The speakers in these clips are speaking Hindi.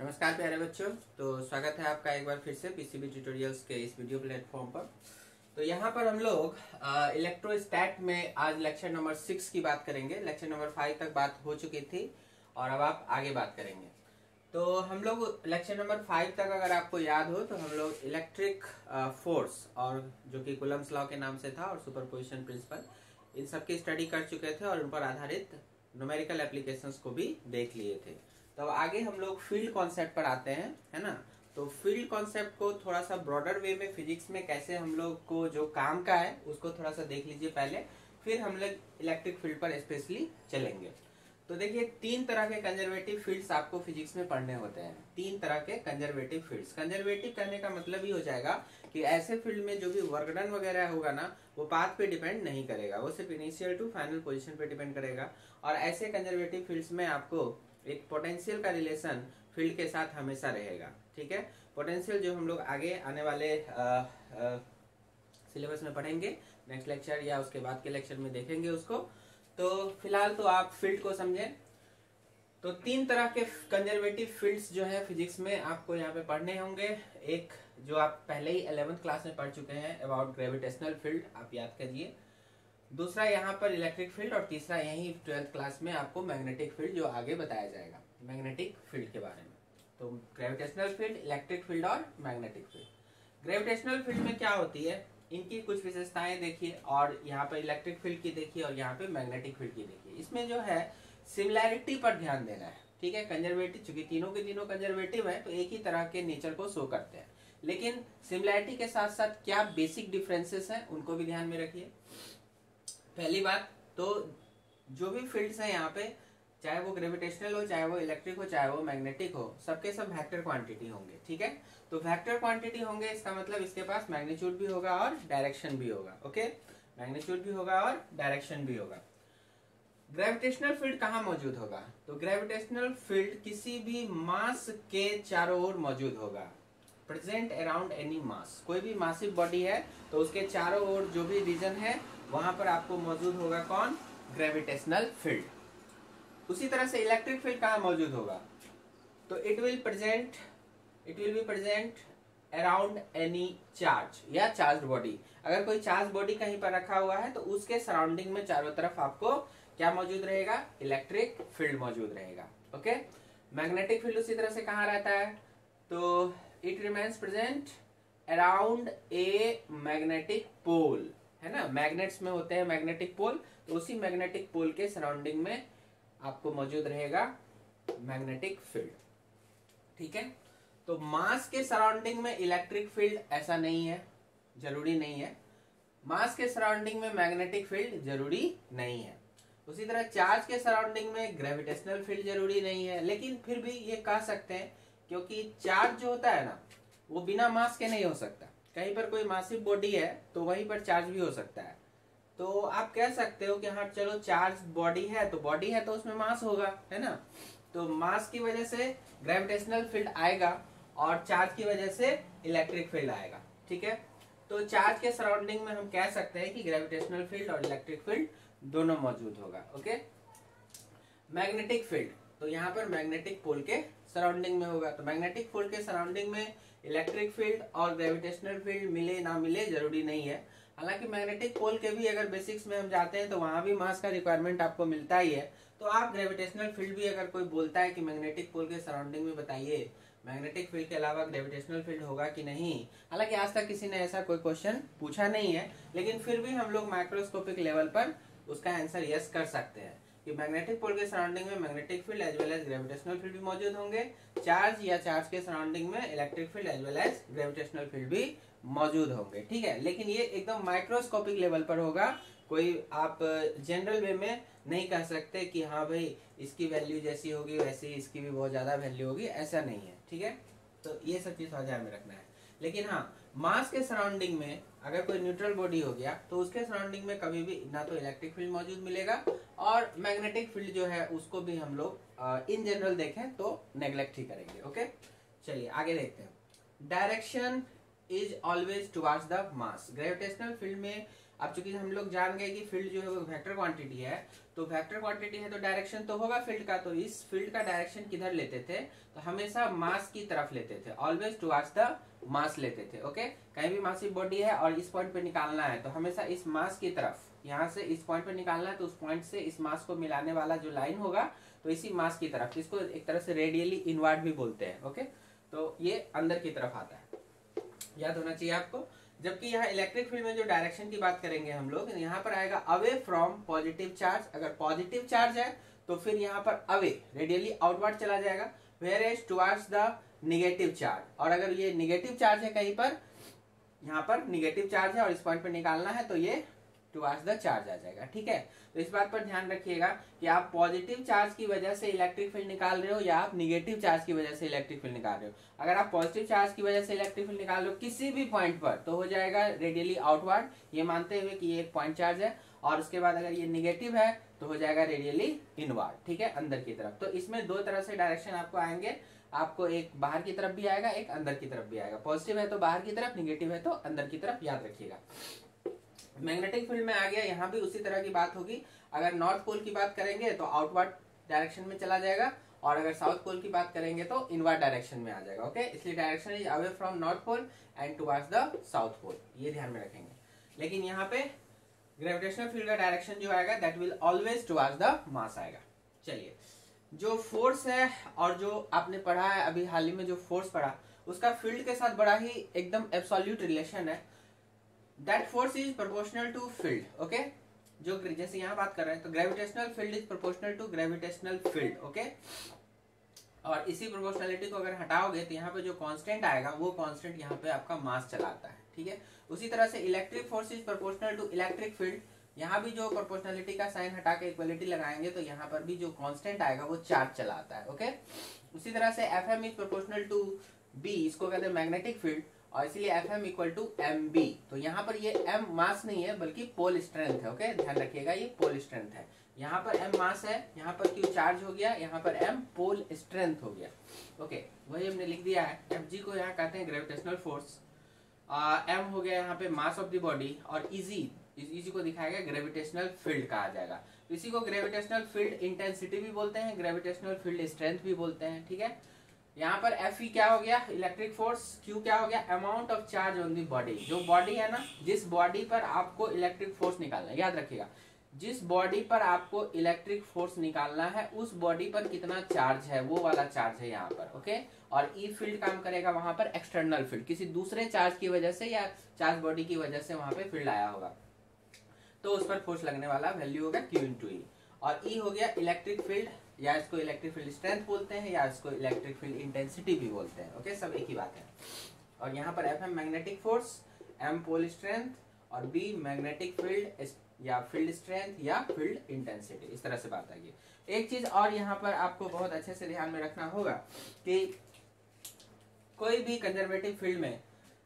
नमस्कार प्यारे बच्चों तो स्वागत है आपका एक बार फिर से पीसीबी ट्यूटोरियल्स के इस वीडियो प्लेटफॉर्म पर। तो यहाँ पर हम लोग इलेक्ट्रोस्टैट में आज लेक्चर नंबर सिक्स की बात करेंगे। लेक्चर नंबर फाइव तक बात हो चुकी थी और अब आप आगे बात करेंगे। तो हम लोग लेक्चर नंबर फाइव तक अगर आपको याद हो तो हम लोग इलेक्ट्रिक फोर्स और जो कि कुलम्स लॉ के नाम से था और सुपरपोजिशन प्रिंसिपल इन सब की स्टडी कर चुके थे और उन पर आधारित न्यूमेरिकल एप्लीकेशंस को भी देख लिए थे। तो आगे हम लोग फ़ील्ड कॉन्सेप्ट पर आते हैं, है ना? तो फ़ील्ड कॉन्सेप्ट को थोड़ा सा ब्रॉडर वे में फिजिक्स में कैसे हम लोग को जो काम का है, उसको थोड़ा सा देख लीजिए पहले, फिर हम लोग इलेक्ट्रिक फ़ील्ड पर स्पेशली चलेंगे। तो देखिए, तीन तरह के कंजर्वेटिव फील्ड्स आपको फिजिक्स में पढ़ने होते हैं। तीन तरह के कंजर्वेटिव फील्ड्स कंजर्वेटिव कहने का मतलब ही हो जाएगा कि ऐसे फ़ील्ड में जो भी वर्कडन वगैरह होगा ना, वो पाथ पे डिपेंड नहीं करेगा। वो सिर्फ़ इनिशियल टू फाइनल पोजीशन पे डिपेंड करेगा। और ऐसे कंजर्वेटिव फील्ड्स में आपको एक पोटेंशियल का रिलेशन फ़ील्ड के साथ हमेशा रहेगा, ठीक है? पोटेंशियल जो हम लोग आगे आने वाले सिलेबस में पढ़ेंगे नेक्स्ट लेक्चर या उसके बाद के लेक्चर में देखेंगे उसको। तो फ़िलहाल तो आप फ़ील्ड को समझें। तो तीन तरह के कंजर्वेटिव फील्ड्स जो है फिजिक्स में आपको यहाँ पे पढ़ने होंगे। एक जो आप पहले ही इलेवेंथ क्लास में पढ़ चुके हैं अबाउट ग्रेविटेशनल फ़ील्ड आप याद करिए दूसरा यहाँ पर इलेक्ट्रिक फ़ील्ड और तीसरा यही ट्वेल्थ क्लास में आपको मैग्नेटिक फ़ील्ड जो आगे बताया जाएगा। मैग्नेटिक फ़ील्ड के बारे में। तो ग्रेविटेशनल फ़ील्ड इलेक्ट्रिक फ़ील्ड और मैग्नेटिक फ़ील्ड ग्रेविटेशनल फ़ील्ड में क्या होती है? इनकी कुछ विशेषताएँ देखिए और यहाँ पर इलेक्ट्रिक फ़ील्ड की देखिए और यहाँ पे मैग्नेटिक फ़ील्ड की देखिए। इसमें जो है सिमिलैरिटी पर ध्यान देना है। ठीक है? कंजर्वेटिव चूँकि तीनों के तीनों कंजर्वेटिव है तो एक ही तरह के नेचर को शो करते हैं। लेकिन सिमिलैरिटी के साथ साथ क्या बेसिक डिफरेंसेस हैं, उनको भी ध्यान में रखिए। पहली बात तो जो भी फील्ड्स हैं यहाँ पे, चाहे वो ग्रेविटेशनल हो, चाहे वो इलेक्ट्रिक हो, चाहे वो मैग्नेटिक हो, सबके सब वेक्टर क्वांटिटी होंगे, ठीक है? तो वेक्टर क्वांटिटी होंगे, इसका मतलब इसके पास मैग्नीट्यूड भी होगा और डायरेक्शन भी होगा ओके मैग्नीट्यूड भी होगा और डायरेक्शन भी होगा। ग्रेविटेशनल फ़ील्ड कहाँ मौजूद होगा? तो ग्रेविटेशनल फ़ील्ड किसी भी मास के चारों ओर मौजूद होगा। प्रेजेंट अराउंड एनी मास कोई भी मासिव बॉडी है तो उसके चारों ओर जो भी रीजन है वहाँ पर आपको मौजूद होगा कौन? ग्रेविटेशनल फ़ील्ड उसी तरह से इलेक्ट्रिक फ़ील्ड कहाँ मौजूद होगा? तो it will present it will be present around any charge या चार्ज बॉडी अगर कोई चार्ज बॉडी कहीं पर रखा हुआ है तो उसके सराउंडिंग में चारों तरफ़ आपको क्या मौजूद रहेगा? इलेक्ट्रिक फ़ील्ड मौजूद रहेगा. ओके मैग्नेटिक फ़ील्ड उसी तरह से कहा रहता है? तो it remains present around a magnetic pole है ना? मैग्नेट्स में होते हैं मैग्नेटिक पोल तो उसी मैग्नेटिक पोल के सराउंडिंग में आपको मौजूद रहेगा मैग्नेटिक फ़ील्ड ठीक है? तो मास के सराउंडिंग में इलेक्ट्रिक फ़ील्ड ऐसा नहीं है, ज़रूरी नहीं है. मास के सराउंडिंग में मैग्नेटिक फ़ील्ड ज़रूरी नहीं है. उसी तरह चार्ज के सराउंडिंग में ग्रेविटेशनल फ़ील्ड ज़रूरी नहीं है. लेकिन फिर भी ये कह सकते हैं, क्योंकि चार्ज जो होता है ना, वो बिना मास के नहीं हो सकता. कहीं पर कोई मासिव बॉडी है तो वहीं पर चार्ज भी हो सकता है। तो आप कह सकते हो कि हाँ चलो चार्ज बॉडी है तो बॉडी है तो उसमें मास होगा, है ना? तो मास की वजह से ग्रेविटेशनल फ़ील्ड आएगा और चार्ज की वजह से इलेक्ट्रिक फ़ील्ड आएगा, ठीक है? तो चार्ज के सराउंडिंग में हम कह सकते हैं कि ग्रेविटेशनल फ़ील्ड और इलेक्ट्रिक फ़ील्ड दोनों मौजूद होगा ओके मैग्नेटिक फ़ील्ड तो यहाँ पर मैग्नेटिक पोल के सराउंडिंग में होगा। तो मैग्नेटिक पोल के सराउंडिंग में इलेक्ट्रिक फ़ील्ड और ग्रेविटेशनल फ़ील्ड मिले ना मिले ज़रूरी नहीं है। हालाँकि मैग्नेटिक पोल के भी अगर बेसिक्स में हम जाते हैं तो वहाँ भी मास का रिक्वायरमेंट आपको मिलता ही है। तो आप ग्रेविटेशनल फ़ील्ड भी अगर कोई बोलता है कि मैग्नेटिक पोल के सराउंडिंग में बताइए मैग्नेटिक फ़ील्ड के अलावा ग्रेविटेशनल फ़ील्ड होगा कि नहीं? हालाँकि आज तक किसी ने ऐसा कोई क्वेश्चन पूछा नहीं है, लेकिन फिर भी हम लोग माइक्रोस्कोपिक लेवल पर उसका आंसर यस कर सकते हैं। कि मैग्नेटिक पोल के सराउंडिंग में magnetic field as well as gravitational field भी मौजूद होंगे। चार्ज या चार्ज के सराउंडिंग में electric field as well as gravitational field भी मौजूद होंगे, ठीक है? लेकिन ये एकदम माइक्रोस्कोपिक लेवल पर होगा। कोई आप जनरल वे में नहीं कह सकते कि हाँ भाई, इसकी वैल्यू जैसी होगी, वैसी इसकी भी बहुत ज़्यादा वैल्यू होगी, ऐसा नहीं है, ठीक है? तो ये सब चीज़ ध्यान में रखना है। लेकिन हाँ मास के सराउंडिंग में अगर कोई न्यूट्रल बॉडी हो गया तो उसके सराउंडिंग में कभी भी ना तो इलेक्ट्रिक फ़ील्ड मौजूद मिलेगा और मैग्नेटिक फ़ील्ड जो है, उसको भी हम लोग इन जनरल देखें तो नेग्लेक्ट ही करेंगे ओके चलिए, आगे देखते हैं। Direction is always towards the mass gravitational field में अब चूँकि हम लोग जान गए कि फ़ील्ड जो है वो वेक्टर क्वांटिटी है तो वेक्टर क्वांटिटी है तो डायरेक्शन तो होगा फ़ील्ड का तो इस फ़ील्ड का डायरेक्शन किधर लेते थे? तो हमेशा मास की तरफ़ लेते थे ऑलवेज टुवर्ड्स द मास लेते थे ओके कहीं भी मासिव बॉडी है और इस पॉइंट पे निकालना है तो हमेशा इस मास की तरफ़, यहाँ से इस पॉइंट पे निकालना है तो उस पॉइंट से इस मास को मिलाने वाला जो लाइन होगा तो इसी मास की तरफ़, इसको एक तरह से रेडियली इनवर्ड भी बोलते हैं ओके तो ये अंदर की तरफ़ आता है। याद होना चाहिए आपको? जबकि यहाँ इलेक्ट्रिक फ़ील्ड में जो डायरेक्शन की बात करेंगे हम लोग, यहाँ पर आएगा अवे फ्रॉम पॉजिटिव चार्ज अगर पॉजिटिव चार्ज है तो फिर यहाँ पर अवे रेडियली आउटवर्ड चला जाएगा where is towards the negative charge और अगर ये निगेटिव चार्ज है कहीं पर, यहाँ पर निगेटिव चार्ज है और इस पॉइंट पर निकालना है तो ये टुवर्ड्स द चार्ज आ जाएगा, ठीक है? तो इस बात पर ध्यान रखिएगा कि आप पॉजिटिव चार्ज की वजह से इलेक्ट्रिक फ़ील्ड निकाल रहे हो या आप निगेटिव चार्ज की वजह से इलेक्ट्रिक फ़ील्ड निकाल रहे हो। अगर आप पॉजिटिव चार्ज की वजह से इलेक्ट्रिक फ़ील्ड निकाल रहे हो किसी भी पॉइंट पर तो हो जाएगा रेडियली आउटवर्ड ये मानते हुए कि ये एक पॉइंट चार्ज है, और उसके बाद अगर ये निगेटिव है तो हो जाएगा रेडियली इनवर्ड ठीक है? अंदर की तरफ़। तो इसमें दो तरह से डायरेक्शन आपको आएँगे, आपको एक बाहर की तरफ़ भी आएगा, एक अंदर की तरफ़ भी आएगा। पॉजिटिव है तो बाहर की तरफ़ निगेटिव है तो अंदर की तरफ़, याद रखिएगा। मैग्नेटिक फ़ील्ड में आ गया, यहाँ भी उसी तरह की बात होगी। अगर नॉर्थ पोल की बात करेंगे तो आउटवर्ड डायरेक्शन में चला जाएगा और अगर साउथ पोल की बात करेंगे तो इनवर्ड डायरेक्शन में आ जाएगा, ओके? इसलिए direction is away from north pole and towards the south pole. ये ध्यान में रखेंगे। लेकिन यहाँ पे ग्रेविटेशनल फ़ील्ड का डायरेक्शन जो आएगा that will always towards the mass आएगा। चलिए, जो फोर्स है और जो आपने पढ़ा है, अभी हाल ही में जो फोर्स पढ़ा, उसका फ़ील्ड के साथ बड़ा ही एकदम एब्सोल्यूट रिलेशन है। That force is proportional to field okay जो जैसे यहाँ बात कर रहे हैं तो gravitational field is proportional to gravitational field okay और इसी प्रोपोर्शनलिटी को अगर हटाओगे तो यहाँ पे जो कांस्टेंट आएगा, वो कांस्टेंट यहाँ पे आपका मास चलाता है, ठीक है? उसी तरह से electric force is proportional to electric field यहाँ भी जो प्रोपोर्शनलिटी का साइन हटा के इक्वलिटी लगाएँगे तो यहाँ पर भी जो कांस्टेंट आएगा, वो चार्ज चलाता है ओके उसी तरह से F M is proportional to B इसको कहते हैं मैग्नेटिक फ़ील्ड और इसलिए F M equal to M B तो यहाँ पर ये एम मास नहीं है, बल्कि पोल स्ट्रेंथ है ओके ध्यान रखिएगा, ये पोल स्ट्रेंथ है। यहाँ पर एम मास है, यहाँ पर क्यू चार्ज हो गया, यहाँ पर एम पोल स्ट्रेंथ हो गया ओके वही हमने लिख दिया है। एफ़ जी को यहाँ कहते हैं ग्रेविटेशनल फोर्स एम हो गया यहाँ पे मास ऑफ़ द बॉडी और इजी इसी को दिखाया गया ग्रेविटेशनल फ़ील्ड कहा जाएगा। इसी को ग्रेविटेशनल फ़ील्ड इंटेंसिटी भी बोलते हैं ग्रेविटेशनल फ़ील्ड स्ट्रेंथ भी बोलते हैं, ठीक है? यहाँ पर एफ़ ई क्या हो गया? इलेक्ट्रिक फोर्स क्यू क्या हो गया? Amount of charge on the body जो बॉडी है ना, जिस बॉडी पर आपको इलेक्ट्रिक फोर्स निकालना है, याद रखिएगा। जिस बॉडी पर आपको इलेक्ट्रिक फोर्स निकालना है, उस बॉडी पर कितना चार्ज है? वो वाला चार्ज है यहाँ पर ओके और ई फ़ील्ड काम करेगा वहाँ पर एक्सटर्नल फ़ील्ड किसी दूसरे चार्ज की वजह से या चार्ज बॉडी की वजह से वहाँ पे फ़ील्ड आया होगा। तो उस पर फोर्स लगने वाला वैल्यू होगा क्यू इंटू ई और ई e हो गया इलेक्ट्रिक फ़ील्ड या इसको इलेक्ट्रिक फ़ील्ड स्ट्रेंथ बोलते हैं, या इसको इलेक्ट्रिक फ़ील्ड इंटेंसिटी भी बोलते हैं। ओके सब एक ही बात है। और यहाँ पर F M magnetic force M pole strength और बी मैग्नेटिक फ़ील्ड या फ़ील्ड स्ट्रेंथ या फ़ील्ड इंटेंसिटी इस तरह से बात आएगी एक चीज़ और यहाँ पर आपको बहुत अच्छे से ध्यान में रखना होगा कि कोई भी कंजर्वेटिव फ़ील्ड में,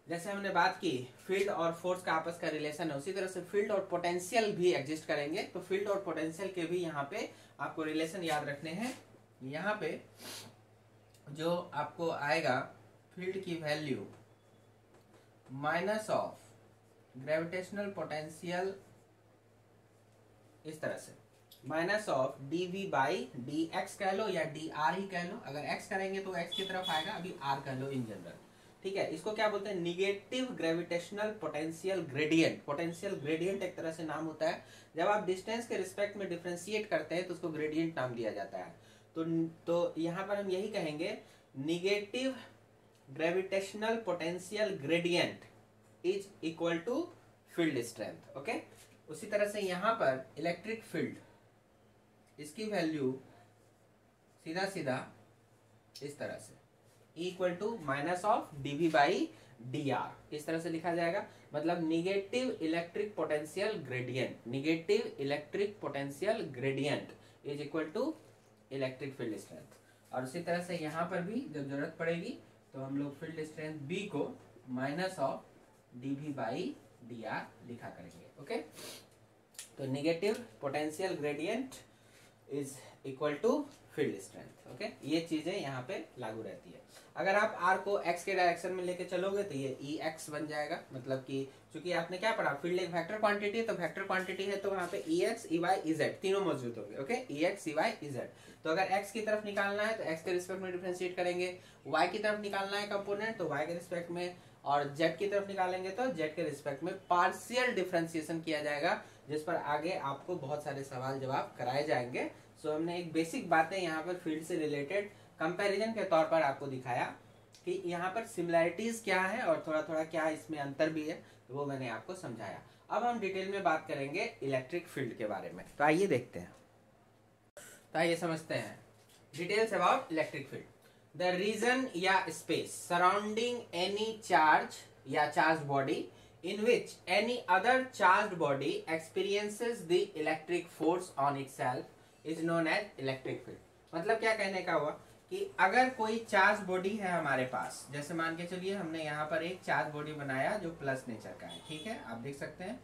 जैसे हमने बात की फ़ील्ड और फोर्स का आपस का रिलेशन है, उसी तरह से फ़ील्ड और पोटेंशियल भी एग्जिस्ट करेंगे तो फ़ील्ड और पोटेंशियल के भी यहाँ पे आपको रिलेशन याद रखने हैं। यहाँ पे जो आपको आएगा फ़ील्ड की value minus of gravitational potential इस तरह से। Minus of D V by D X कह लो या डी आर ही कह लो। अगर एक्स करेंगे तो एक्स की तरफ़ आएगा, अभी आर कह लो इन जनरल ठीक है, इसको क्या बोलते हैं? Negative gravitational potential gradient potential gradient एक तरह से नाम होता है। जब आप डिस्टेंस के रिस्पेक्ट में डिफ्रेंशिएट करते हैं तो उसको ग्रेडियंट नाम दिया जाता है। तो तो यहाँ पर हम यही कहेंगे negative gravitational potential gradient is equal to field strength okay उसी तरह से यहाँ पर इलेक्ट्रिक फ़ील्ड इसकी वैल्यू सीधा सीधा इस तरह से। Equal to minus of D V by D R इस तरह से लिखा जाएगा। मतलब negative electric potential gradient negative electric potential gradient is equal to electric field strength और उसी तरह से यहाँ पर भी जब ज़रूरत पड़ेगी तो हम लोग फ़ील्ड स्ट्रेंथ बी को minus of D V by D R लिखा करेंगे ओके तो negative potential gradient is equal to field strength okay ये चीज़ें यहाँ पे लागू रहती है। अगर आप आर को एक्स के डायरेक्शन में लेके चलोगे तो ये ई e एक्स बन जाएगा। मतलब कि चूँकि आपने क्या पढ़ा फ़ील्ड एक वेक्टर क्वांटिटी है तो वेक्टर क्वांटिटी है तो वहाँ पे ई एक्स ई वाई ई तीनों मौजूद होंगे okay E X E Y E तो अगर एक्स की तरफ़ निकालना है तो एक्स के रिस्पेक्ट में डिफ्रेंशिएट करेंगे। वाई की तरफ़ निकालना है कंपोनेंट तो वाई के रिस्पेक्ट में, और जेड की तरफ़ निकालेंगे तो जेड के रिस्पेक्ट में पार्शियल डिफ्रेंसिएशन किया जाएगा, जिस पर आगे आपको बहुत सारे सवाल जवाब कराए जाएँगे। सो so, हमने एक बेसिक बातें यहाँ पर फ़ील्ड से रिलेटेड कंपैरिजन के तौर पर आपको दिखाया कि यहाँ पर सिमिलैरिटीज क्या है और थोड़ा थोड़ा क्या इसमें अंतर भी है तो वो मैंने आपको समझाया। अब हम डिटेल में बात करेंगे इलेक्ट्रिक फ़ील्ड के बारे में। तो आइए देखते हैं। तो आइए समझते हैं। Details about electric field the region या स्पेस सराउंडिंग एनी चार्ज या charge body in which any other charged body experiences the electric force on itself is known as electric field. मतलब क्या कहने का हुआ? कि अगर कोई चार्ज बॉडी है हमारे पास, जैसे मान के चलिए हमने यहाँ पर एक चार्ज बॉडी बनाया जो प्लस नेचर का है, ठीक है? आप देख सकते हैं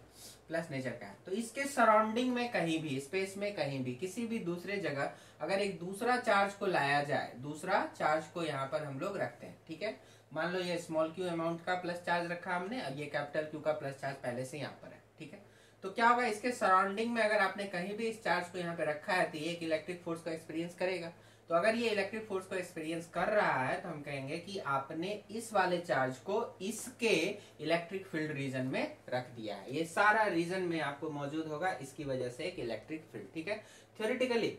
प्लस नेचर का है। तो इसके सराउंडिंग में कहीं भी स्पेस में कहीं भी, किसी भी दूसरे जगह, अगर एक दूसरा चार्ज को लाया जाए, दूसरा चार्ज को यहाँ पर हम लोग रखते हैं, ठीक है? मान लो ये स्मॉल क्यू अमाउंट का प्लस चार्ज रखा हमने अब ये कैपिटल क्यू का प्लस चार्ज पहले से यहाँ पर है, ठीक है? तो क्या होगा, इसके सराउंडिंग में अगर आपने कहीं भी इस चार्ज को यहाँ पे रखा है तो ये एक इलेक्ट्रिक फोर्स का एक्सपीरियंस करेगा। तो अगर ये इलेक्ट्रिक फोर्स को एक्सपीरियंस कर रहा है तो हम कहेंगे कि आपने इस वाले चार्ज को इसके इलेक्ट्रिक फ़ील्ड रीजन में रख दिया है। ये सारा रीजन में आपको मौजूद होगा, इसकी वजह से एक इलेक्ट्रिक फ़ील्ड ठीक है? थ्योरिटिकली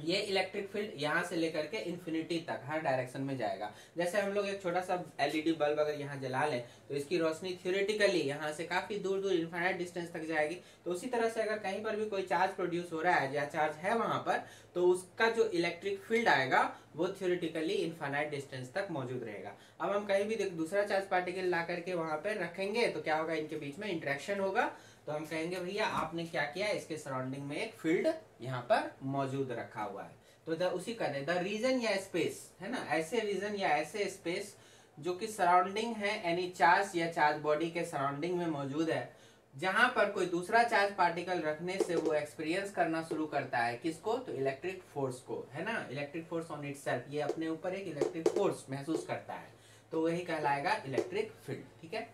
ये इलेक्ट्रिक फ़ील्ड यहाँ से लेकर के इन्फिनिटी तक हर डायरेक्शन में जाएगा। जैसे हम लोग एक छोटा सा एलईडी बल्ब अगर यहाँ जला लें तो इसकी रोशनी थियोरेटिकली यहाँ से काफ़ी दूर दूर इन्फाइनाइट डिस्टेंस तक जाएगी। तो उसी तरह से अगर कहीं पर भी कोई चार्ज प्रोड्यूस हो रहा है या चार्ज है वहाँ पर तो उसका जो इलेक्ट्रिक फ़ील्ड आएगा वो थियोरिटिकली इन्फाइनाइट डिस्टेंस तक मौजूद रहेगा। अब हम कहीं भी दूसरा चार्ज पार्टिकल ला करके वहाँ पर रखेंगे तो क्या होगा? इनके बीच में इंट्रेक्शन होगा। तो हम कहेंगे, भैया, आपने क्या किया? इसके सराउंडिंग में एक फ़ील्ड यहाँ पर मौजूद रखा हुआ है। तो द उसी का द रीजन या स्पेस है ना? ऐसे रीजन या ऐसे स्पेस जो कि सराउंडिंग है एनी चार्ज या चार्ज बॉडी के सराउंडिंग में मौजूद है जहाँ पर कोई दूसरा चार्ज पार्टिकल रखने से वो एक्सपीरियंस करना शुरू करता है। किसको? तो इलेक्ट्रिक फोर्स को, है ना? इलेक्ट्रिक फोर्स ऑन इट ये अपने ऊपर एक इलेक्ट्रिक फोर्स महसूस करता है। तो वही कहलाएगा इलेक्ट्रिक फ़ील्ड ठीक है?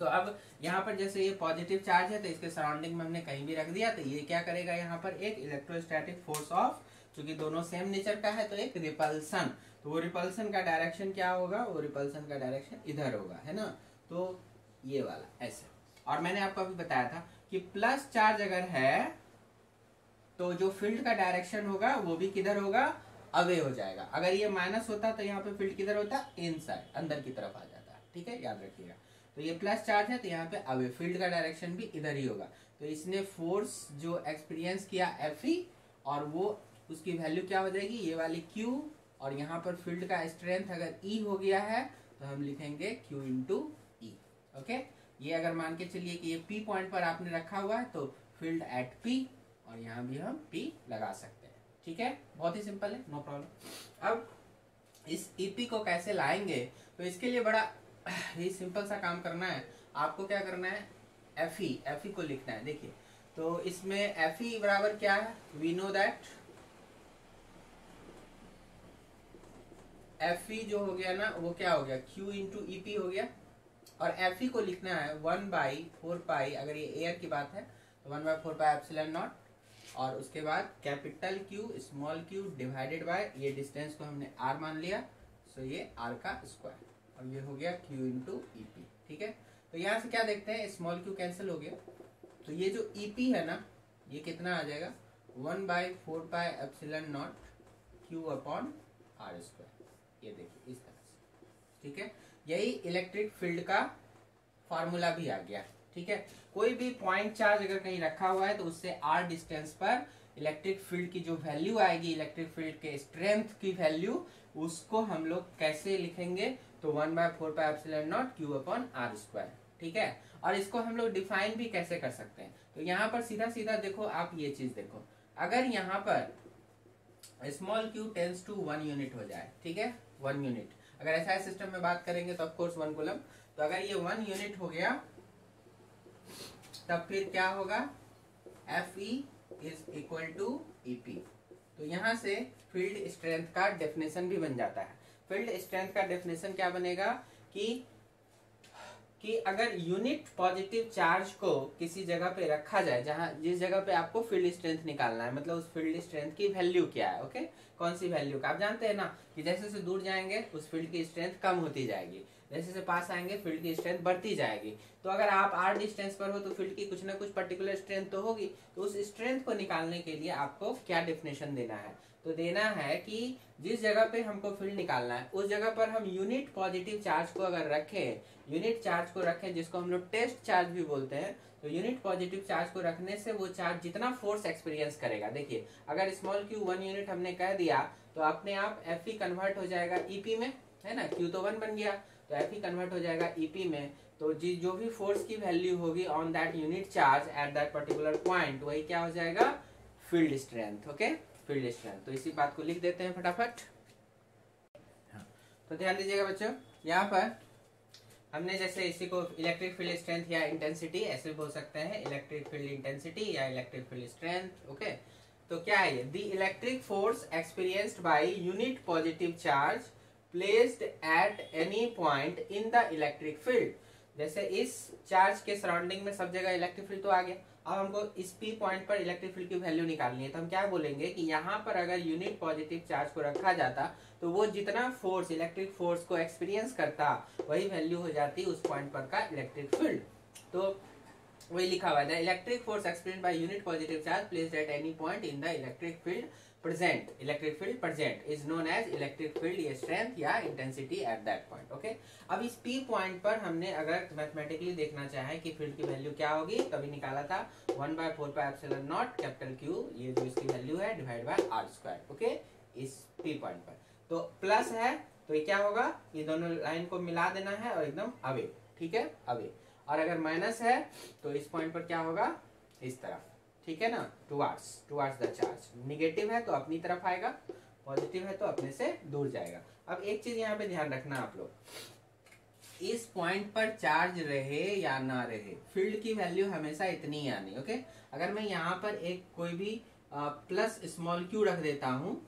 तो अब यहाँ पर जैसे ये पॉजिटिव चार्ज है तो इसके सराउंडिंग में हमने कहीं भी रख दिया तो ये क्या करेगा यहाँ पर? एक इलेक्ट्रोस्टैटिक फोर्स ऑफ़ चूँकि दोनों सेम नेचर का है तो एक रिपल्सन तो वो रिपल्सन का डायरेक्शन क्या होगा? वो रिपल्सन का डायरेक्शन इधर होगा, है ना? तो ये वाला, ऐसे। और मैंने आपको अभी बताया था कि प्लस चार्ज अगर है तो जो फ़ील्ड का डायरेक्शन होगा, वो भी किधर होगा? अवे हो जाएगा। अगर ये माइनस होता तो यहाँ पे फ़ील्ड किधर होता? इन अंदर की तरफ़ आ जाता। ठीक है? याद रखिएगा। तो ये प्लस चार्ज है तो यहाँ पे अवे फ़ील्ड का डायरेक्शन भी इधर ही होगा। तो इसने फोर्स जो एक्सपीरियंस किया एफ़ और वो, उसकी वैल्यू क्या हो जाएगी? ये वाली क्यू और यहाँ पर फ़ील्ड का स्ट्रेंथ अगर E हो गया है तो हम लिखेंगे क्यू इंटू ई ओके ये अगर मान के चलिए कि ये P पॉइंट पर आपने रखा हुआ है तो फ़ील्ड एट P और यहाँ भी हम P लगा सकते हैं। ठीक है? बहुत ही सिंपल है नो प्रॉब्लम अब इस ईपी e को कैसे लाएँगे? तो इसके लिए बड़ा ये सिंपल सा काम करना है। आपको क्या करना है? एफ़ ई एफ़ ई को लिखना है। देखिए तो इसमें एफ़ ई बराबर क्या है? We know that F E जो हो गया ना, वो क्या हो गया? क्यू इंटू ई पी हो गया। और एफ़ को लिखना है वन बाई फोर पाई अगर ये एयर की बात है तो one by four pi epsilon naught और उसके बाद capital Q small Q divided by ये डिस्टेंस को हमने आर मान लिया सो ये आर का स्क्वायर और ये हो गया क्यू इंटू ईपी ठीक है? तो यहाँ से क्या देखते हैं स्मॉल क्यू कैंसिल हो गया। तो ये जो ईपी e है ना, ये कितना आ जाएगा? One by four by epsilon naught Q upon R square ये देखिए, इस तरह से, ठीक है? यही इलेक्ट्रिक फ़ील्ड का फॉर्मूला भी आ गया, ठीक है? कोई भी पॉइंट चार्ज अगर कहीं रखा हुआ है तो उससे आर डिस्टेंस पर इलेक्ट्रिक फ़ील्ड की जो वैल्यू आएगी इलेक्ट्रिक फ़ील्ड के स्ट्रेंथ की वैल्यू उसको हम लोग कैसे लिखेंगे? तो one by four by epsilon naught Q upon R square ठीक है? और इसको हम लोग डिफाइन भी कैसे कर सकते हैं? तो यहाँ पर सीधा सीधा देखो, आप ये चीज़ देखो। अगर यहाँ पर small Q tends to one unit हो जाए, ठीक है? वन यूनिट अगर ऐसा सिस्टम में बात करेंगे तो ऑफकोर्स वन कुलम तो अगर ये वन यूनिट हो गया, तब फिर क्या होगा? F E is equal to E P तो यहाँ से फ़ील्ड स्ट्रेंथ का डेफिनेशन भी बन जाता है। फ़ील्ड स्ट्रेंथ का डेफिनेशन क्या बनेगा? कि कि अगर यूनिट पॉजिटिव चार्ज को किसी जगह पे रखा जाए, जहाँ जिस जगह पे आपको फ़ील्ड स्ट्रेंथ निकालना है मतलब उस फ़ील्ड स्ट्रेंथ की वैल्यू क्या है ओके कौन सी वैल्यू का? आप जानते हैं ना कि जैसे जैसे दूर जाएँगे, उस फ़ील्ड की स्ट्रेंथ कम होती जाएगी। जैसे जैसे पास आएँगे फ़ील्ड की स्ट्रेंथ बढ़ती जाएगी। तो अगर आप आर डिस्टेंस पर हो तो फ़ील्ड की कुछ ना कुछ पर्टिकुलर स्ट्रेंथ तो होगी। तो उस स्ट्रेंथ को निकालने के लिए आपको क्या डेफिनेशन देना है? तो देना है कि जिस जगह पे हमको फ़ील्ड निकालना है, उस जगह पर हम यूनिट पॉजिटिव चार्ज को अगर रखें यूनिट चार्ज को रखें, जिसको हम लोग टेस्ट चार्ज भी बोलते हैं तो यूनिट पॉजिटिव चार्ज को रखने से वो चार्ज जितना फोर्स एक्सपीरियंस करेगा। देखिए, अगर स्मॉल क्यू वन यूनिट हमने कह दिया तो अपने आप एफ़ कन्वर्ट हो जाएगा ईपी में, है ना? क्यू तो वन बन गया तो एफ़ कन्वर्ट हो जाएगा ईपी में। तो जी, जो भी फोर्स की वैल्यू होगी on that unit charge at that particular point वही क्या हो जाएगा? Field strength okay field strength तो इसी बात को लिख देते हैं फटाफट। हाँ। तो ध्यान दीजिएगा बच्चों, यहाँ पर हमने जैसे इसी को इलेक्ट्रिक फ़ील्ड स्ट्रेंथ या इंटेंसिटी ऐसे बोल सकते हैं इलेक्ट्रिक फ़ील्ड इंटेंसिटी या इलेक्ट्रिक फ़ील्ड स्ट्रेंथ ओके तो क्या है ये? The electric force experienced by unit positive charge placed at any point in the electric field जैसे इस चार्ज के सराउंडिंग में सब जगह इलेक्ट्रिक फ़ील्ड तो आ गया। अब हमको इस पी पॉइंट पर इलेक्ट्रिक फ़ील्ड की वैल्यू निकालनी है तो हम क्या बोलेंगे कि यहाँ पर अगर यूनिट पॉजिटिव चार्ज को रखा जाता तो वो जितना फोर्स इलेक्ट्रिक फोर्स को एक्सपीरियंस करता, वही वैल्यू हो जाती उस पॉइंट पर का इलेक्ट्रिक फ़ील्ड तो वही लिखा हुआ है। Electric force experience by unit positive charge placed at any point in the electric field present. Electric field present is known as electric field या strength या intensity at that point, okay? अब इस P point पर हमने अगर मैथमेटिकली देखना चाहे कि फ़ील्ड की वैल्यू क्या होगी, तभी निकाला था one by four by epsilon naught capital Q, ये जो इसकी वैल्यू है divide by R square okay इस P पॉइंट पर। तो प्लस है तो ये क्या होगा? ये दोनों लाइन को मिला देना है और एकदम अवे ठीक है? अवे और अगर माइनस है तो इस पॉइंट पर क्या होगा? इस तरफ़ ठीक है ना? Towards towards the charge negative है तो अपनी तरफ़ आएगा पॉजिटिव है तो अपने से दूर जाएगा। अब एक चीज़ यहाँ पे ध्यान रखना आप लोग। इस पॉइंट पर चार्ज रहे या ना रहे फ़ील्ड की वैल्यू हमेशा इतनी आनी ओके अगर मैं यहाँ पर एक कोई भी आ, प्लस स्मॉल क्यू रख देता हूँ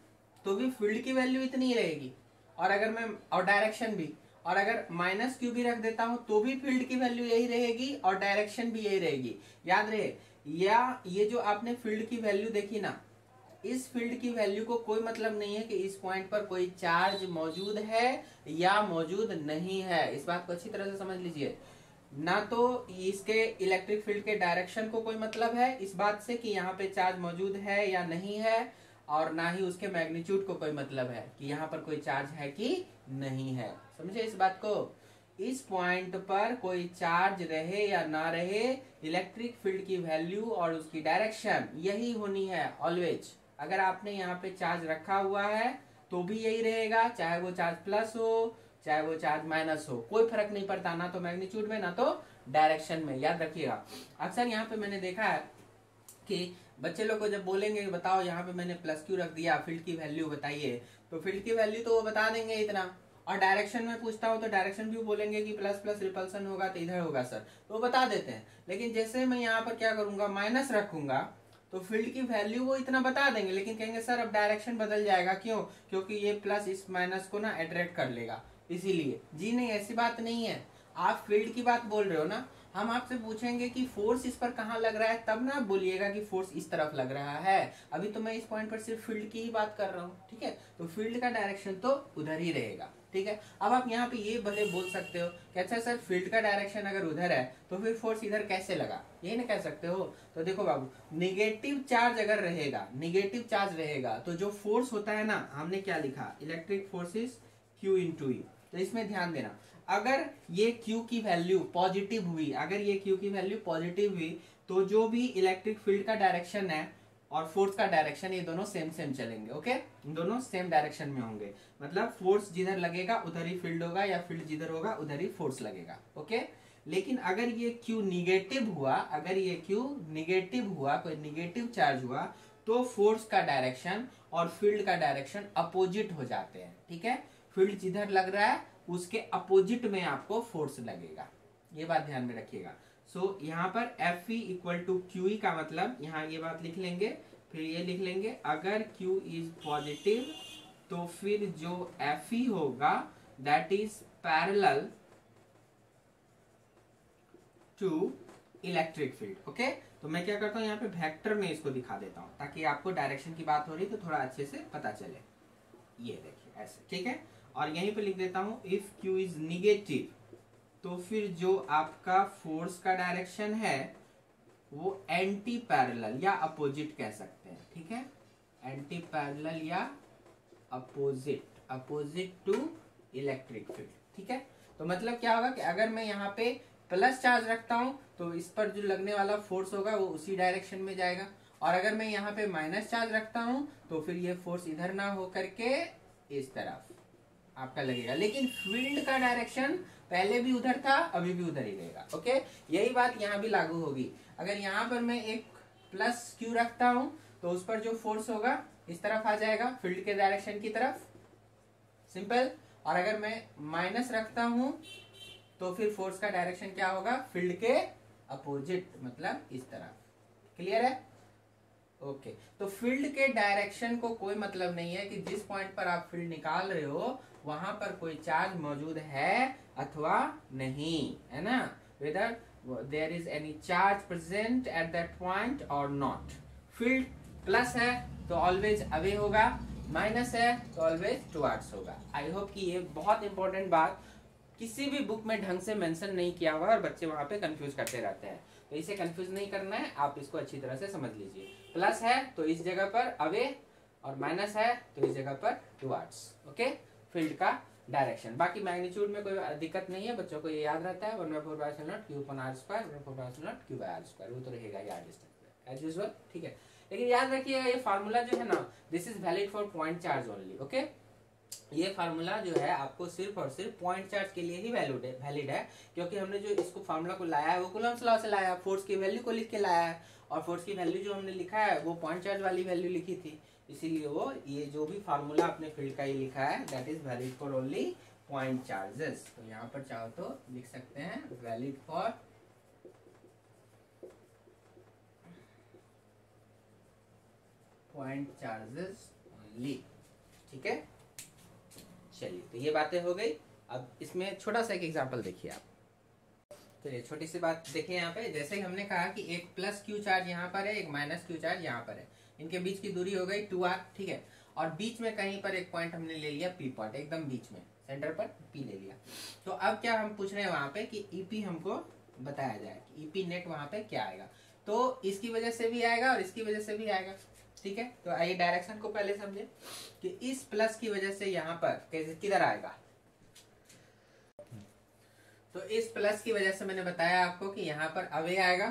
तो भी फ़ील्ड की वैल्यू इतनी रहेगी। और अगर मैं और डायरेक्शन भी और अगर माइनस क्यू भी रख देता हूँ तो भी फ़ील्ड की वैल्यू यही रहेगी और डायरेक्शन भी यही रहेगी। याद रहे, या ये जो आपने फ़ील्ड की वैल्यू देखी ना, इस फ़ील्ड की वैल्यू को कोई मतलब नहीं है कि इस पॉइंट पर कोई चार्ज मौजूद है या मौजूद नहीं है। इस बात को अच्छी तरह से समझ लीजिए। ना तो इसके इलेक्ट्रिक फ़ील्ड के डायरेक्शन को कोई मतलब है इस बात से कि यहाँ पे चार्ज मौजूद है या नहीं है, और ना ही उसके मैग्नीट्यूड को कोई मतलब है कि यहाँ पर कोई चार्ज है कि नहीं है। समझे इस बात को? इस पॉइंट पर कोई चार्ज रहे या ना रहे इलेक्ट्रिक फ़ील्ड की वैल्यू और उसकी डायरेक्शन यही होनी है ऑलवेज अगर आपने यहाँ पे चार्ज रखा हुआ है तो भी यही रहेगा, चाहे वो चार्ज प्लस हो, चाहे वो चार्ज माइनस हो. कोई फ़र्क नहीं पड़ता, ना तो मैग्नीट्यूड में, ना तो डायरेक्शन में. याद रखिएगा. अक्सर यहाँ पे मैंने देखा है कि बच्चे लोग को जब बोलेंगे बताओ यहाँ पे मैंने प्लस क्यू रख दिया फ़ील्ड की वैल्यू बताइए तो फ़ील्ड की वैल्यू तो वो बता देंगे इतना. और डायरेक्शन में पूछता हूँ तो डायरेक्शन भी बोलेंगे कि प्लस प्लस रिपल्सन होगा तो इधर होगा सर तो बता देते हैं। लेकिन जैसे मैं यहाँ पर क्या करूँगा माइनस रखूँगा तो फ़ील्ड की वैल्यू वो इतना बता देंगे, लेकिन कहेंगे सर अब डायरेक्शन बदल जाएगा क्यों? क्योंकि ये प्लस इस माइनस को ना अट्रैक्ट कर लेगा, इसीलिए। जी नहीं, ऐसी बात नहीं है। आप फ़ील्ड की बात बोल रहे हो ना, हम आपसे पूछेंगे कि फोर्स इस पर कहाँ लग रहा है, तब ना बोलिएगा कि फोर्स इस तरफ़ लग रहा है। अभी तो मैं इस पॉइंट पर सिर्फ़ फ़ील्ड की ही बात कर रहा हूँ, ठीक है? तो फ़ील्ड का डायरेक्शन तो उधर ही रहेगा। ठीक है? अब आप यहाँ पे ये भले बोल सकते हो कि अच्छा सर, फ़ील्ड का डायरेक्शन अगर उधर है तो फिर फोर्स इधर कैसे लगा? यही ना कह सकते हो। तो देखो बाबू निगेटिव चार्ज अगर रहेगा निगेटिव चार्ज रहेगा तो जो फोर्स होता है ना, हमने क्या लिखा? Electric forces Q into E तो इसमें ध्यान देना। अगर ये क्यू की वैल्यू पॉजिटिव हुई, अगर ये क्यू की वैल्यू पॉजिटिव हुई तो जो भी इलेक्ट्रिक फ़ील्ड का डायरेक्शन है और फोर्स का डायरेक्शन ये दोनों सेम सेम चलेंगे, ओके? दोनों सेम डायरेक्शन में होंगे। मतलब फोर्स जिधर लगेगा, उधर ही फ़ील्ड होगा, या फ़ील्ड जिधर होगा, उधर ही फोर्स लगेगा, ओके? लेकिन अगर ये क्यू निगेटिव हुआ, अगर ये क्यू निगेटिव हुआ, कोई निगेटिव चार्ज हुआ तो फोर्स का डायरेक्शन और फ़ील्ड का डायरेक्शन अपोजिट हो जाते हैं, ठीक है? फ़ील्ड जिधर लग रहा है, उसके अपोजिट में आपको फोर्स लगेगा। ये बात ध्यान में रखिएगा। सो so, यहाँ पर F E equal to Q का मतलब यहाँ ये बात लिख लेंगे फिर ये लिख लेंगे अगर Q इज़ पॉजिटिव तो फिर जो एफ़ ई होगा that is parallel to electric field okay तो मैं क्या करता हूँ यहाँ पे वेक्टर में इसको दिखा देता हूँ ताकि आपको डायरेक्शन की बात हो रही तो थोड़ा अच्छे से पता चले। ये देखिए ऐसे ठीक है? और यहीं पे लिख देता हूँ इफ़ क्यू इज़ निगेटिव तो फिर जो आपका फोर्स का डायरेक्शन है, वो एंटी पैरेलल या अपोजिट कह सकते हैं, ठीक है? एंटी पैरेलल या opposite opposite to electric field ठीक है? तो मतलब क्या होगा कि अगर मैं यहाँ पे प्लस चार्ज रखता हूँ तो इस पर जो लगने वाला फोर्स होगा, वो उसी डायरेक्शन में जाएगा। और अगर मैं यहाँ पे माइनस चार्ज रखता हूँ तो फिर ये फोर्स इधर ना हो करके इस तरफ़ आपका लगेगा। लेकिन फ़ील्ड का डायरेक्शन पहले भी उधर था, अभी भी उधर ही रहेगा ओके यही बात यहाँ भी लागू होगी। अगर यहाँ पर मैं एक प्लस क्यू रखता हूँ तो उस पर जो फोर्स होगा, इस तरफ़ आ जाएगा फ़ील्ड के डायरेक्शन की तरफ़। सिंपल और अगर मैं माइनस रखता हूँ तो फिर फोर्स का डायरेक्शन क्या होगा? फ़ील्ड के अपोजिट मतलब इस तरफ़। क्लियर है? ओके तो फ़ील्ड के डायरेक्शन को कोई मतलब नहीं है कि जिस पॉइंट पर आप फ़ील्ड निकाल रहे हो, वहाँ पर कोई चार्ज मौजूद है अथवा नहीं, है ना? Whether there is any charge present at that point और नॉट फ़ील्ड प्लस है तो ऑलवेज अवे होगा. माइनस है तो ऑलवेज टुवर्ड्स होगा. आई होप कि ये बहुत इंपॉर्टेंट बात किसी भी बुक में ढंग से मेंशन नहीं किया हुआ और बच्चे वहाँ पे कंफ्यूज करते रहते हैं. तो इसे कंफ्यूज नहीं करना है, आप इसको अच्छी तरह से समझ लीजिए। प्लस है तो इस जगह पर अवे और माइनस है तो इस जगह पर टुवर्ड्स ओके फ़ील्ड का डायरेक्शन बाकी मैग्नीट्यूड में कोई दिक्कत नहीं है, बच्चों को ये याद रहता है आर स्क्वायर वो तो रहेगा यार डिस्टेंस ठीक है? लेकिन याद रखिएगा, ये फार्मूला जो है ना this is valid for point charge only okay ये फार्मूला जो है आपको सिर्फ़ और सिर्फ़ पॉइंट चार्ज के लिए ही वैलिड है वैलिड है, क्योंकि हमने जो इसको फार्मूला को लाया है, वो कुलम्स लॉ से लाया है फोर्स की वैल्यू को लिख के लाया है, और फोर्स की वैल्यू जो हमने लिखा है, वो पॉइंट चार्ज वाली वैल्यू लिखी थी। इसीलिए वो, ये जो भी फार्मूला अपने फ़ील्ड का ही लिखा है that is valid for only point charges तो यहाँ पर चाहो तो लिख सकते हैं valid for point charges only ठीक है? चलिए तो ये बातें हो गई। अब इसमें छोटा सा एक एग्ज़ाम्पल देखिए आप। चलिए तो छोटी सी बात देखिए यहाँ पे। जैसे हमने कहा कि एक प्लस क्यू चार्ज यहाँ पर है, एक माइनस क्यू चार्ज यहाँ पर है। इनके बीच की दूरी हो गई टू आर ठीक है? और बीच में कहीं पर एक पॉइंट हमने ले लिया पी पॉइंट एकदम बीच में सेंटर पर पी ले लिया। तो अब क्या हम पूछ रहे हैं वहाँ पे कि ईपी e हमको बताया जाए कि ईपी नेट वहाँ पे क्या आएगा? तो इसकी वजह से भी आएगा और इसकी वजह से भी आएगा। ठीक है? तो आइए डायरेक्शन को पहले समझे कि इस प्लस की वजह से यहाँ पर कैसे, किधर आएगा? तो इस प्लस की वजह से मैंने बताया आपको कि यहाँ पर अवे आएगा।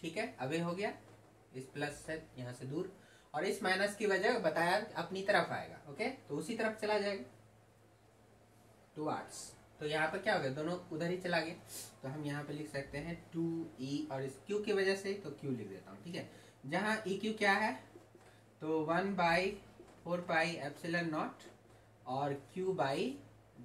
ठीक है? अवे हो गया। इस प्लस से यहाँ से दूर। और इस माइनस की वजह बताया अपनी तरफ़ आएगा ओके तो उसी तरफ़ चला जाएगा। टू आर्ट्स तो यहाँ पर क्या हो गया? दोनों उधर ही चला गया। तो हम यहाँ पे लिख सकते हैं टू ई e और इस क्यू की वजह से तो क्यू लिख देता हूँ, ठीक है? जहाँ ई क्यू क्या है? तो one by four pi epsilon naught और क्यू बाई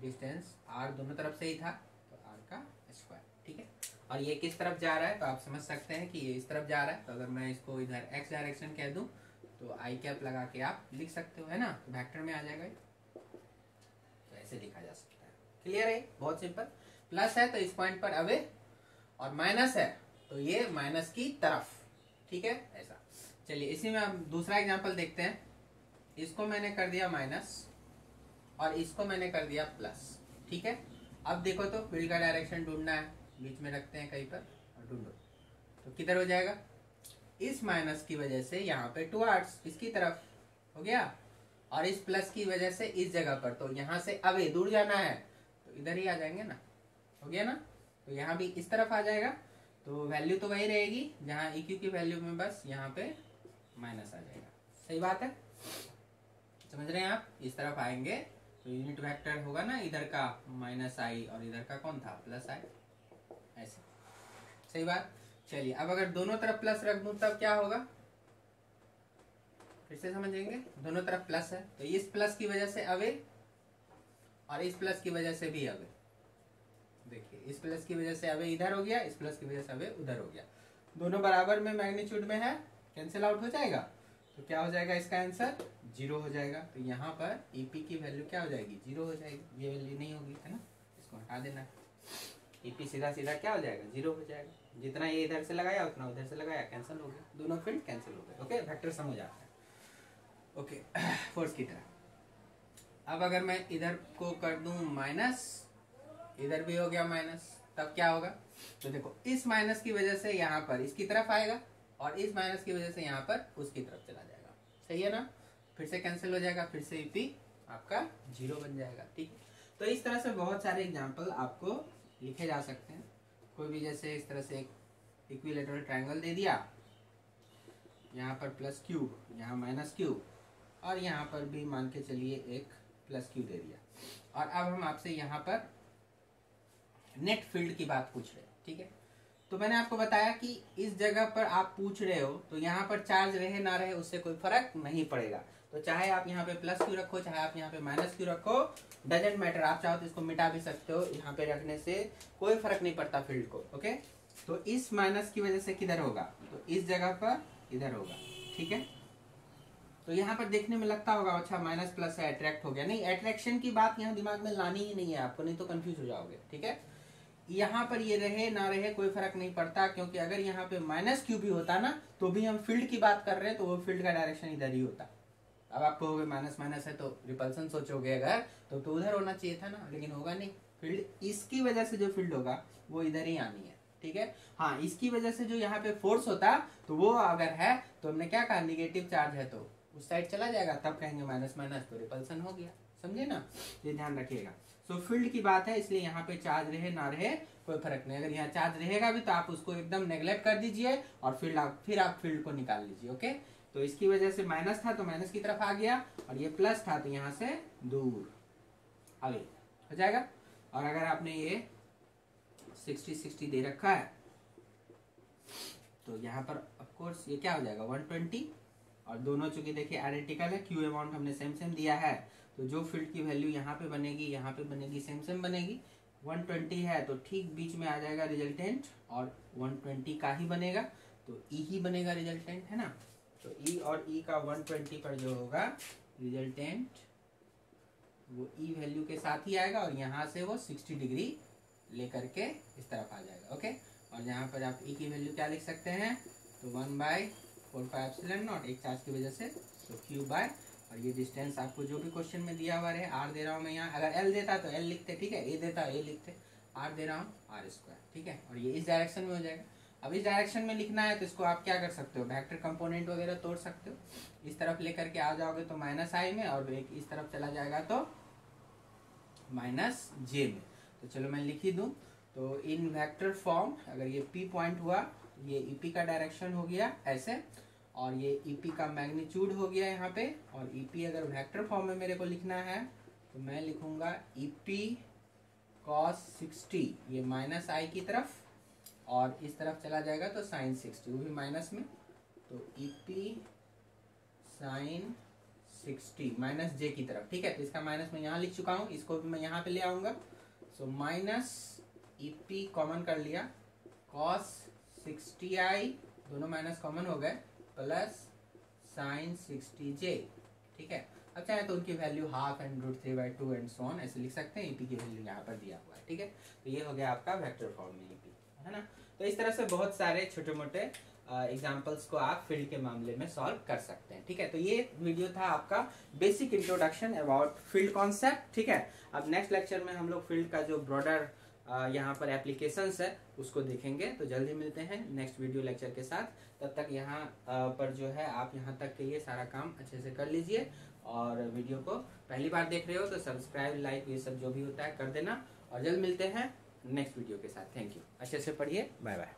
डिस्टेंस आर दोनों तरफ़ से ही था तो आर का स्क्वायर ठीक है? और ये किस तरफ़ जा रहा है? तो आप समझ सकते हैं कि ये इस तरफ़ जा रहा है। तो अगर मैं इसको इधर एक्स डायरेक्शन कह दूँ तो आई कैप लगा के आप लिख सकते हो, है ना? तो वेक्टर में आ जाएगा ये। तो ऐसे लिखा जा सकता है। क्लियर है बहुत सिंपल प्लस है तो इस पॉइंट पर अवे और माइनस है तो ये माइनस की तरफ़, ठीक है? ऐसा चलिए, इसी में हम दूसरा एग्जांपल देखते हैं। इसको मैंने कर दिया माइनस और इसको मैंने कर दिया प्लस ठीक है? अब देखो तो फ़ील्ड का डायरेक्शन ढूंढना है, बीच में रखते हैं कहीं पर, और ढूंढो। तो किधर हो जाएगा? इस माइनस की वजह से यहाँ पे टू आर्ट्स इसकी तरफ़, हो गया? और इस प्लस की वजह से इस जगह पर तो यहाँ से अवे दूर जाना है तो इधर ही आ जाएँगे ना, हो गया ना? तो यहाँ भी इस तरफ़ आ जाएगा तो वैल्यू तो वही रहेगी, जहाँ e की वैल्यू में बस यहाँ पे माइनस आ जाएगा। सही बात है? समझ रहे हैं आप? इस तरफ़ आएँगे तो यूनिट वेक्टर होगा ना, इधर का माइनस आई और इधर का कौन था? प्लस आई ऐसे। सही बात? चलिए, अब अगर दोनों तरफ़ प्लस रख दू, तब क्या होगा? फिर से समझेंगे? दोनों तरफ़ प्लस है। तो इस प्लस की वजह से अवे और इस प्लस की वजह से भी अवे देखिए, इस प्लस की वजह से अवे इधर हो गया, इस प्लस की वजह से अवे उधर हो गया। दोनों बराबर में मैग्नीट्यूड में है कैंसिल आउट हो जाएगा? तो क्या हो जाएगा इसका आंसर ज़ीरो हो जाएगा। तो यहाँ पर ईपी की वैल्यू क्या हो जाएगी? ज़ीरो हो जाएगी। ये वैल्यू नहीं होगी, है ना? इसको हटा देना। ईपी सीधा सीधा क्या हो जाएगा? ज़ीरो हो जाएगा। जितना ये इधर से लगाया, उतना उधर से लगाया। कैंसिल हो गया। दोनों फ़ील्ड कैंसिल हो गए। ओके वेक्टर समझ आता है। ओके फोर्स की तरह। अब अगर मैं इधर को कर दूँ माइनस इधर भी हो गया माइनस तब क्या होगा? तो देखो, इस माइनस की वजह से यहाँ पर इसकी तरफ़ आएगा। और इस माइनस की वजह से यहाँ पर उसकी तरफ़ चला जाएगा। सही है ना? फिर से कैंसिल हो जाएगा, फिर से ईपी आपका ज़ीरो बन जाएगा, ठीक तो इस तरह से बहुत सारे एग्ज़ाम्पल आपको लिखे जा सकते हैं। कोई भी जैसे इस तरह से एक इक्विलेटरल ट्रायंगल दे दिया, यहाँ पर प्लस क्यूब यहाँ माइनस क्यूब और यहाँ पर भी मान के चलिए एक प्लस क्यू दे दिया। और अब हम आपसे यहाँ पर नेट फ़ील्ड की बात पूछ रहे हैं, ठीक है? तो मैंने आपको बताया कि इस जगह पर आप पूछ रहे हो तो यहाँ पर चार्ज रहे ना रहे, उससे कोई फ़र्क नहीं पड़ेगा। तो चाहे आप यहाँ पे प्लस क्यू रखो, चाहे आप यहाँ पे माइनस क्यू रखो डजेंट मैटर आप चाहो तो इसको मिटा भी सकते हो, यहाँ पे रखने से कोई फ़र्क नहीं पड़ता फ़ील्ड को ओके तो इस माइनस की वजह से किधर होगा? तो इस जगह पर इधर होगा, ठीक है? तो यहाँ पर देखने में लगता होगा अच्छा माइनस प्लस है अट्रैक्ट हो गया। नहीं अट्रैक्शन की बात यहाँ दिमाग में लानी ही नहीं है, आपको नहीं तो कंफ्यूज हो जाओगे, ठीक है? यहाँ पर ये रहे ना रहे कोई फ़र्क नहीं पड़ता क्योंकि अगर यहाँ पे माइनस क्यू भी होता ना तो भी हम फ़ील्ड की बात कर रहे हैं तो वो फ़ील्ड का डायरेक्शन इधर ही होता। अब आप कहोगे माइनस माइनस है तो रिपल्सन सोचोगे अगर तो, तो उधर होना चाहिए था ना लेकिन होगा नहीं। फ़ील्ड इसकी वजह से जो फ़ील्ड होगा वो इधर ही आनी है ठीक है? हाँ इसकी वजह से जो यहाँ पे फोर्स होता तो वो अगर है तो हमने क्या कहा निगेटिव चार्ज है तो उस साइड चला जाएगा तब कहेंगे माइनस माइनस तो रिपल्सन हो गया समझे ना? ये ध्यान रखिएगा। सो फ़ील्ड की बात है, इसलिए यहाँ पे चार्ज रहे ना रहे, कोई फ़र्क नहीं। अगर यहाँ चार्ज रहेगा भी तो आप उसको एकदम नेग्लेक्ट कर दीजिए और फ़ील्ड आप, फिर आप फ़ील्ड को निकाल लीजिए, ओके? तो इसकी वजह से माइनस था तो माइनस की तरफ़ आ गया और ये प्लस था तो यहाँ से दूर। आगे हो जाएगा? और अगर आपने ये सिक्सटी सिक्सटी दे रखा है तो यहाँ पर ऑफकोर्स ये क्या हो जाएगा? वन ट्वेंटी और दोनों चूँकि देखिए आइडेंटिकल है क्यू अमाउंट हमने सेम सेम दिया है। तो जो फ़ील्ड की वैल्यू यहाँ पे बनेगी, यहाँ पे बनेगी सेम सेम बनेगी। 120 है तो ठीक बीच में आ जाएगा रिजल्टेंट और 120 का ही बनेगा। तो ई e ही बनेगा रिजल्टेंट है ना? तो ई e और ई e का 120 पर जो होगा रिजल्टेंट वो ई वैल्यू के साथ ही आएगा और यहाँ से वो 60 डिग्री लेकर के इस तरफ़ आ जाएगा ओके और यहाँ पर आप ई की वैल्यू क्या लिख सकते हैं? तो one by four pi epsilon naught, एक चार्ज की वजह से तो क्यू बाय और ये डिस्टेंस आपको जो भी क्वेश्चन में दिया हुआ है आर दे रहा हूँ मैं यहाँ। अगर एल देता तो एल लिखते, ठीक है? ए देता ए लिखते। आर दे रहा हूँ आर स्क्वायर ठीक है? और ये इस डायरेक्शन में हो जाएगा। अब इस डायरेक्शन में लिखना है तो इसको आप क्या कर सकते हो? वेक्टर कंपोनेंट वगैरह तोड़ सकते हो। इस तरफ़ लेकर के आ जाओगे तो माइनस आई में और एक इस तरफ़ चला जाएगा तो माइनस जे में। तो चलो मैं लिख ही दूँ। तो इन वेक्टर फॉर्म अगर ये पी पॉइंट हुआ, ये ईपी e का डायरेक्शन हो गया, ऐसे। और ये ईपी e का मैग्नीट्यूड हो गया यहाँ पे, और ईपी e अगर वेक्टर फॉर्म में मेरे को लिखना है तो मैं लिखूँगा ईपी कॉस सिक्सटी ये माइनस आई की तरफ़, और इस तरफ़ चला जाएगा तो साइन सिक्सटी वो भी माइनस में तो E P sine sixty minus J की तरफ़, ठीक है? तो इसका माइनस मैं यहाँ लिख चुका हूँ, इसको भी मैं यहाँ पे ले आऊँगा। सो माइनस ईपी कॉमन कर लिया कॉस सिक्सटी आई दोनों माइनस कॉमन हो गए। प्लस साइन सिक्सटी जे, ठीक है? अब चाहे तो उनकी value half and root three by two and so on ऐसे लिख सकते हैं ईपी की वैल्यू यहाँ पर दिया हुआ है, ठीक है? तो ये हो गया आपका वेक्टर फॉर्म में ईपी है ना? तो इस तरह से बहुत सारे छोटे मोटे एग्जाम्पल्स को आप फ़ील्ड के मामले में सॉल्व कर सकते हैं, ठीक है? तो ये वीडियो था आपका basic introduction about field concept ठीक है? अब नेक्स्ट लेक्चर में हम लोग फ़ील्ड का जो ब्रॉडर यहाँ पर एप्लीकेशंस है, उसको देखेंगे। तो जल्दी मिलते हैं नेक्स्ट वीडियो लेक्चर के साथ। तब तक यहाँ पर जो है, आप यहाँ तक के लिए सारा काम अच्छे से कर लीजिए। और वीडियो को पहली बार देख रहे हो तो सब्सक्राइब लाइक ये सब जो भी होता है, कर देना। और जल्द मिलते हैं नेक्स्ट वीडियो के साथ। थैंक यू अच्छे से पढ़िए। Bye bye